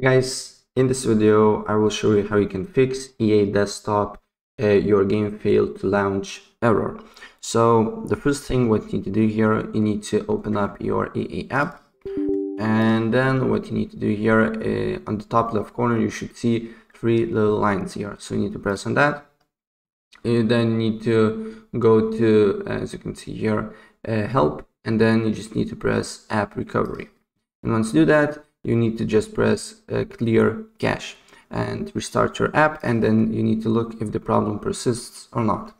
Guys, in this video, I will show you how you can fix EA Desktop uh, your game failed to launch error. So the first thing what you need to do here, you need to open up your EA app. And then what you need to do here uh, on the top left corner, you should see three little lines here. So you need to press on that. You then need to go to, as you can see here, uh, help. And then you just need to press app recovery. And once you do that, you need to just press uh, clear cache and restart your app and then you need to look if the problem persists or not.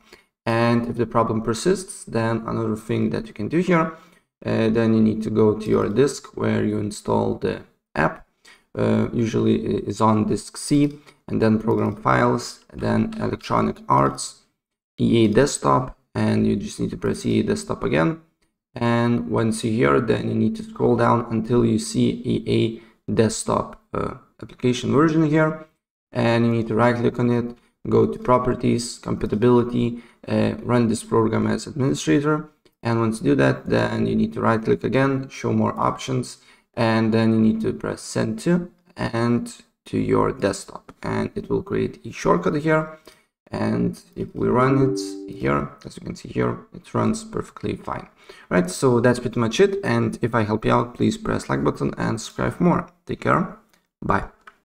And if the problem persists then another thing that you can do here uh, then you need to go to your disk where you install the app. Uh, usually is on disk C and then program files then electronic arts EA desktop and you just need to press EA desktop again and once you're here then you need to scroll down until you see EA desktop uh, application version here. And you need to right click on it go to properties compatibility uh, run this program as administrator. And once you do that then you need to right click again show more options. And then you need to press send to and to your desktop. And it will create a shortcut here and if we run it here as you can see here it runs perfectly fine. Right so that's pretty much it. And if i help you out please press like button and subscribe for more. Take care. Bye